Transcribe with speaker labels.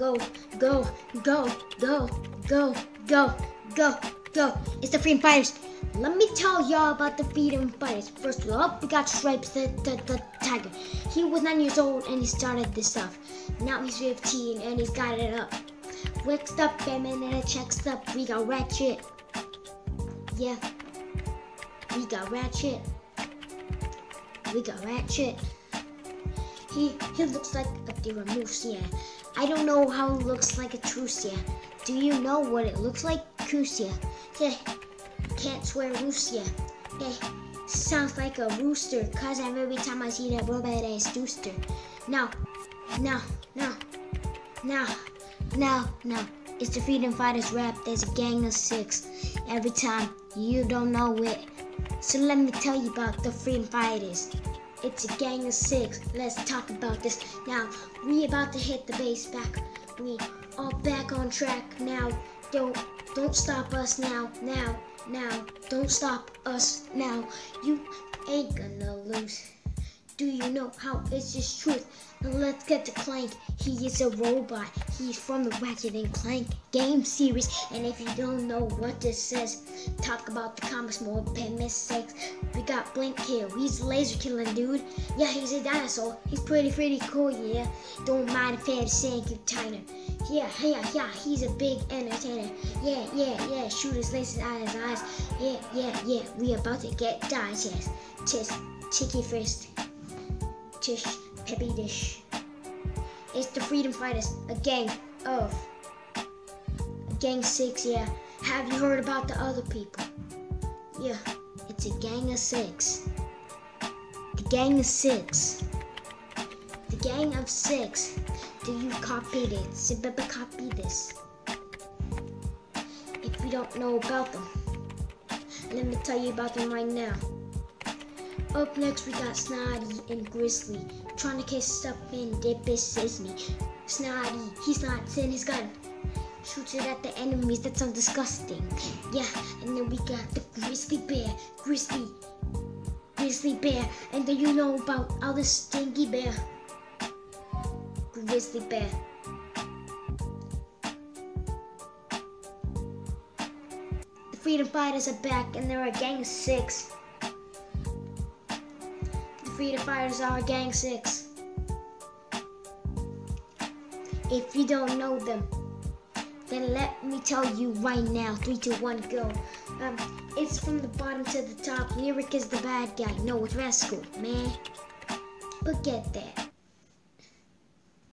Speaker 1: go, go, go, go, go, go, go, go. It's the Freedom Fighters. Let me tell y'all about the Freedom Fighters. First of all, we got Stripes the, the, the Tiger. He was 9 years old and he started this stuff. Now he's 15 and he's got it up. Next up, Batman and checks up. We got Ratchet. Yeah. We got Ratchet. We got Ratchet. He he looks like a deer moose, yeah. I don't know how it looks like a truce, yeah. Do you know what it looks like? Yeah. Yeah. Can't swear yeah. Yeah. Sounds like a rooster, cause every time I see that robot ass rooster. Now, now, now, now, now, now. It's the Freedom Fighters rap. There's a gang of six. Every time you don't know it. So let me tell you about the Freedom Fighters. It's a gang of six. Let's talk about this. Now, we about to hit the base back. We all back on track now. Don't don't stop us now. Now, now. Don't stop us now. You ain't gonna lose. Do you know how it's just truth? Now let's get to Clank. He is a robot. He's from the Ratchet and Clank game series. And if you don't know what this says, talk about the comics more pen mistakes. We got Blink here. He's a laser killing dude. Yeah, he's a dinosaur. He's pretty, pretty cool, yeah. Don't mind if I'm saying you Tyner. Yeah, yeah, yeah, he's a big entertainer. Yeah, yeah, yeah, shoot his lasers out his eyes. Yeah, yeah, yeah, we about to get digest. Tis, ticky fist. Tish, peppy dish. It's the Freedom Fighters, a gang of. A gang six, yeah. Have you heard about the other people? Yeah, it's a gang of six. The gang of six. The gang of six. Do you copy this? Simply copy this. If you don't know about them, let me tell you about them right now. Up next, we got Snotty and Grizzly trying to kiss up in their business. Snotty, he's not saying his gun. Shoots it at the enemies. That sounds disgusting. Yeah, and then we got the Grizzly Bear. Grizzly. Grizzly Bear. And do you know about all the Stinky Bear? Grizzly Bear. The Freedom Fighters are back and they're a gang of six. The Freedom Fighters are gang six. If you don't know them, then let me tell you right now. Three, two, one, go. Um, it's from the bottom to the top. Lyric is the bad guy. No, it's Rascal, man. Forget that.